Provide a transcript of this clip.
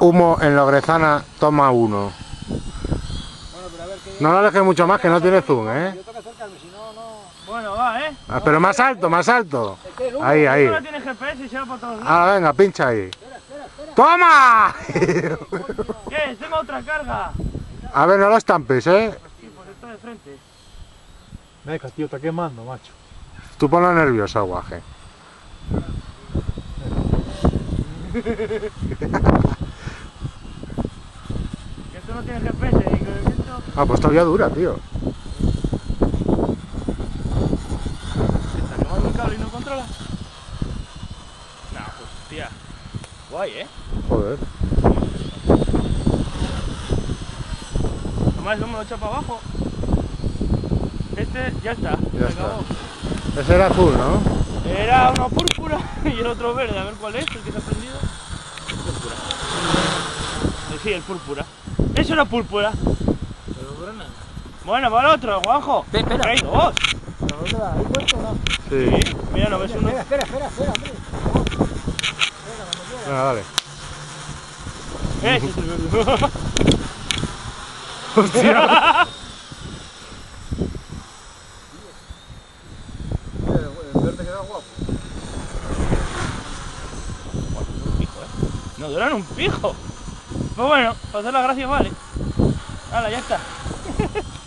Humo en Logrezana, toma uno. Bueno, pero a ver qué. No lo alejes mucho más que no tiene zoom, ¿eh? Bueno, va, ¿eh? Ah, Pero más alto, más alto. Es que el humo- Ahí, ahí. Ahora tiene GPS y se va para todos lados. Ahora venga, pincha ahí. ¡Toma! ¿Qué? Tengo otra carga. A ver, no lo estampes, ¿eh? Pues de frente. Venga, tío, está quemando, macho. Tú ponlo nervioso, guaje. Esto no tiene GPS el viento... Ah, pues todavía dura, tío. ¿Está quemando el cable y no controla? No, pues tía. Guay, ¿eh? Joder. Nomás lo hemos echado para abajo. Este ya está. Ya se está. acabó. Ese era azul, ¿no? Era uno púrpura y el otro verde. A ver cuál es, el que se ha prendido. Púrpura. Eh, Sí, el púrpura. Eso era púrpura. Pero no dura nada. Bueno, va el otro, Juanjo. Espera, espera. Hay dos. ¿Ahí puesto o no? Sí. Mira, no ves uno. Espera, espera, espera, espera, hombre. Venga, dale. Ese es el. Hostia. El verde queda guapo. No duran un pijo. Pues bueno, para hacer las gracias vale. Hala, ya está.